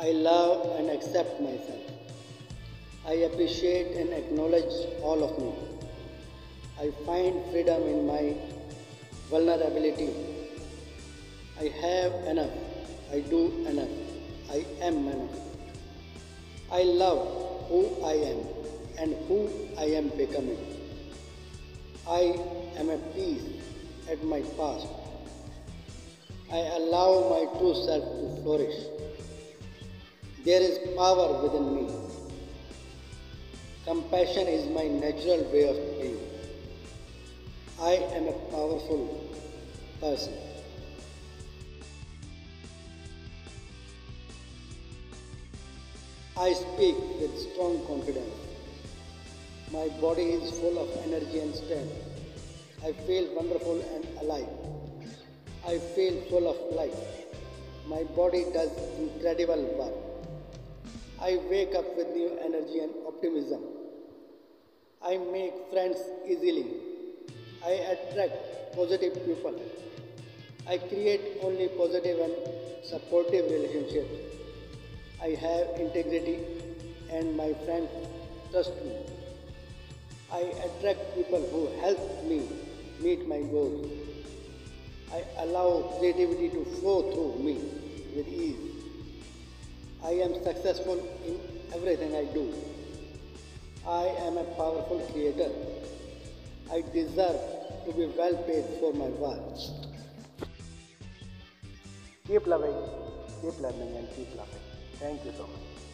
I love and accept myself. I appreciate and acknowledge all of me. I find freedom in my vulnerability. I have enough. I do enough. I am enough. I love who I am and who I am becoming. I am at peace at my past. I allow my true self to flourish. There is power within me. Compassion is my natural way of being. I am a powerful person. I speak with strong confidence. My body is full of energy and strength. I feel wonderful and alive. I feel full of life. My body does incredible work. I wake up with new energy and optimism. I make friends easily. I attract positive people. I create only positive and supportive relationships. I have integrity and my friends trust me. I attract people who help me meet my goals. I allow creativity to flow through me with ease. I am successful in everything I do. I am a powerful creator. I deserve to be well paid for my work. Keep loving, keep learning, and keep loving. Thank you so much.